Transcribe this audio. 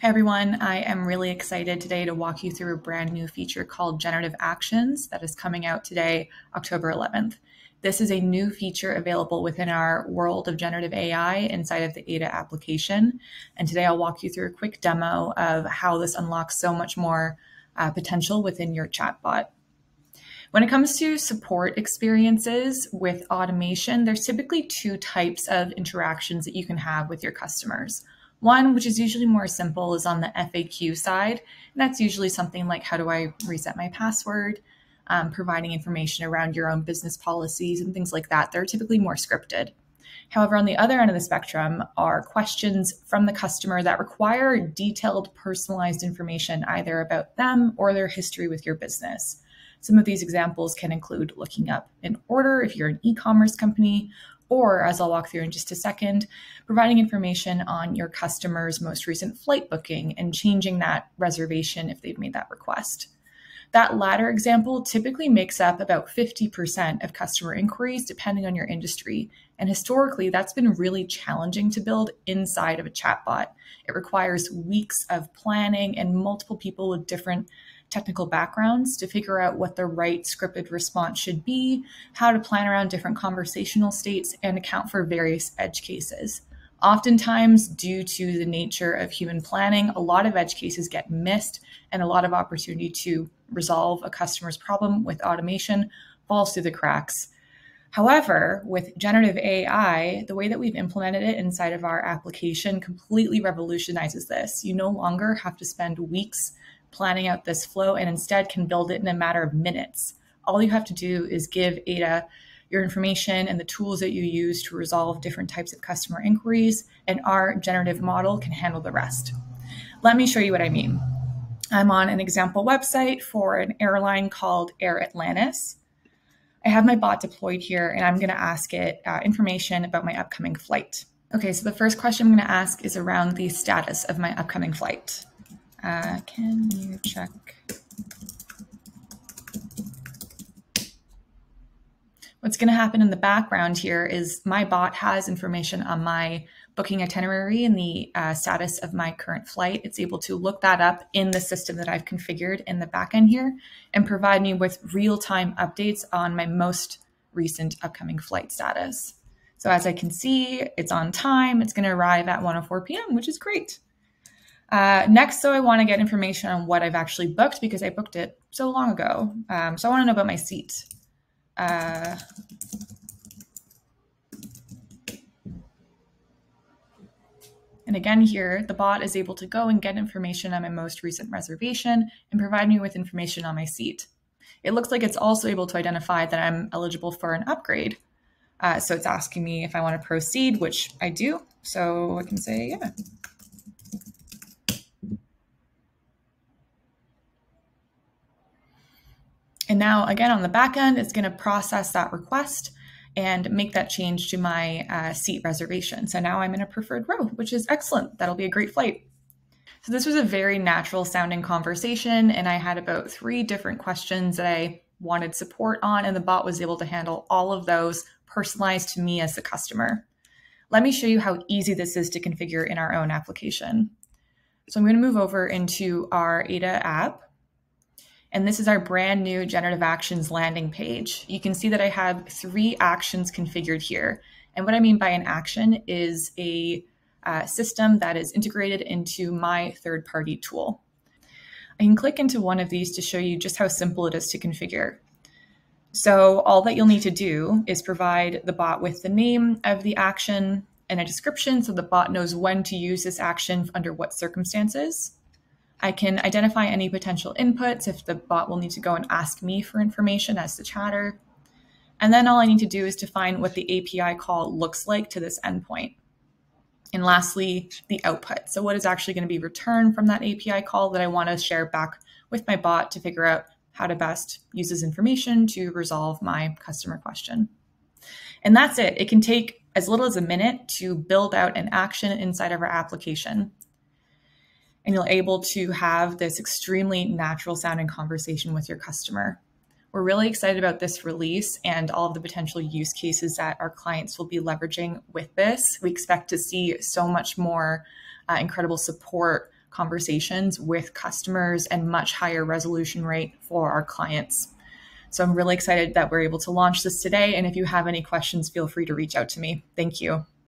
Hey everyone, I am really excited today to walk you through a brand new feature called Generative Actions that is coming out today, October 11th. This is a new feature available within our world of generative AI inside of the Ada application. And today I'll walk you through a quick demo of how this unlocks so much more uh, potential within your chatbot. When it comes to support experiences with automation, there's typically two types of interactions that you can have with your customers. One, which is usually more simple, is on the FAQ side. And that's usually something like how do I reset my password, um, providing information around your own business policies and things like that. They're typically more scripted. However, on the other end of the spectrum are questions from the customer that require detailed, personalized information either about them or their history with your business. Some of these examples can include looking up an order if you're an e commerce company, or as I'll walk through in just a second, providing information on your customer's most recent flight booking and changing that reservation if they've made that request. That latter example typically makes up about 50% of customer inquiries, depending on your industry. And historically, that's been really challenging to build inside of a chatbot. It requires weeks of planning and multiple people with different technical backgrounds to figure out what the right scripted response should be, how to plan around different conversational states, and account for various edge cases. Oftentimes, due to the nature of human planning, a lot of edge cases get missed, and a lot of opportunity to resolve a customer's problem with automation falls through the cracks. However, with generative AI, the way that we've implemented it inside of our application completely revolutionizes this. You no longer have to spend weeks planning out this flow and instead can build it in a matter of minutes. All you have to do is give Ada your information and the tools that you use to resolve different types of customer inquiries, and our generative model can handle the rest. Let me show you what I mean. I'm on an example website for an airline called Air Atlantis. I have my bot deployed here and I'm going to ask it uh, information about my upcoming flight. Okay, so the first question I'm going to ask is around the status of my upcoming flight. Uh, can you check? What's going to happen in the background here is my bot has information on my booking itinerary and the uh, status of my current flight. It's able to look that up in the system that I've configured in the backend here and provide me with real time updates on my most recent upcoming flight status. So as I can see, it's on time. It's going to arrive at 1:04 p.m., which is great. Uh, next, so I want to get information on what I've actually booked because I booked it so long ago. Um, so I want to know about my seat. Uh, and again here, the bot is able to go and get information on my most recent reservation and provide me with information on my seat. It looks like it's also able to identify that I'm eligible for an upgrade. Uh, so it's asking me if I want to proceed, which I do. So I can say, yeah. And now again, on the back end, it's gonna process that request and make that change to my uh, seat reservation. So now I'm in a preferred row, which is excellent. That'll be a great flight. So this was a very natural sounding conversation, and I had about three different questions that I wanted support on, and the bot was able to handle all of those personalized to me as the customer. Let me show you how easy this is to configure in our own application. So I'm going to move over into our Ada app. And this is our brand new generative actions landing page. You can see that I have three actions configured here. And what I mean by an action is a uh, system that is integrated into my third party tool. I can click into one of these to show you just how simple it is to configure. So all that you'll need to do is provide the bot with the name of the action and a description so the bot knows when to use this action under what circumstances. I can identify any potential inputs if the bot will need to go and ask me for information as the chatter. And then all I need to do is define what the API call looks like to this endpoint. And lastly, the output. So what is actually going to be returned from that API call that I want to share back with my bot to figure out how to best use this information to resolve my customer question. And that's it. It can take as little as a minute to build out an action inside of our application and you're able to have this extremely natural sounding conversation with your customer. We're really excited about this release and all of the potential use cases that our clients will be leveraging with this. We expect to see so much more uh, incredible support conversations with customers and much higher resolution rate for our clients. So I'm really excited that we're able to launch this today. And if you have any questions, feel free to reach out to me. Thank you.